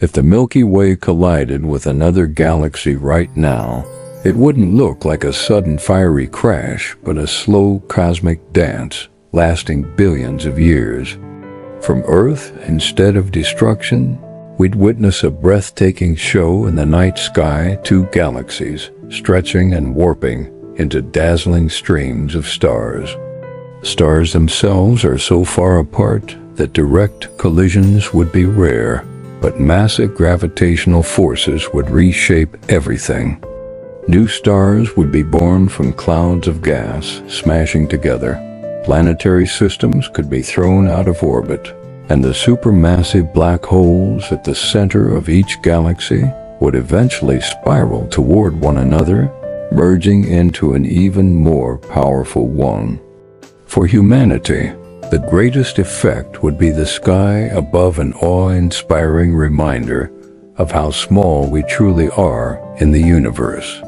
If the Milky Way collided with another galaxy right now, it wouldn't look like a sudden fiery crash, but a slow cosmic dance lasting billions of years. From Earth, instead of destruction, we'd witness a breathtaking show in the night sky, two galaxies, stretching and warping into dazzling streams of stars. Stars themselves are so far apart that direct collisions would be rare, but massive gravitational forces would reshape everything. New stars would be born from clouds of gas smashing together. Planetary systems could be thrown out of orbit, and the supermassive black holes at the center of each galaxy would eventually spiral toward one another, merging into an even more powerful one. For humanity, the greatest effect would be the sky above an awe-inspiring reminder of how small we truly are in the universe.